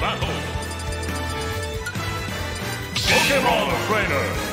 battle. Pokemon Trainer.